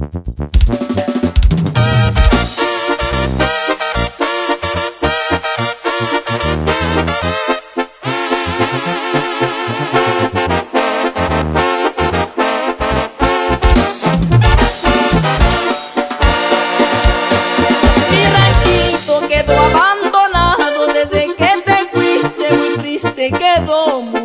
Mi raquito quedó abandonado desde que te fuiste muy triste quedó.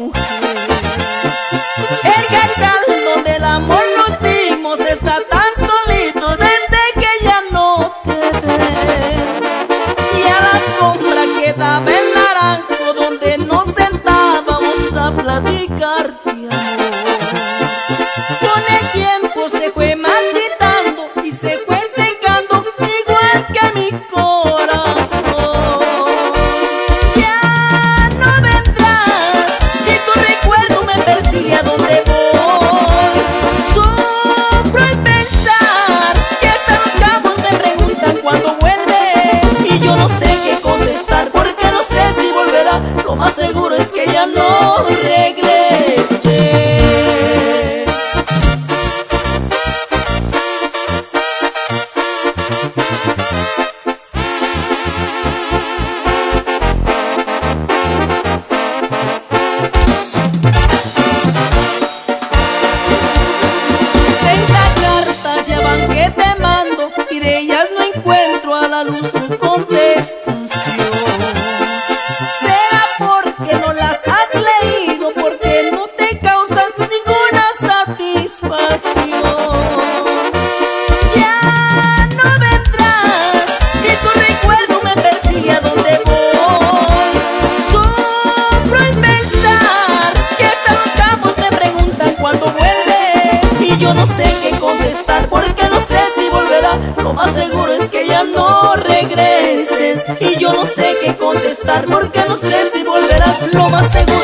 Apriétame. no regrese. Treinta cartas llevan que te mando y de ellas no encuentro a la luz su contestación. Y yo no sé qué contestar porque no sé si volverá. Lo más seguro es que ya no regreses Y yo no sé qué contestar porque no sé si volverás. Lo más seguro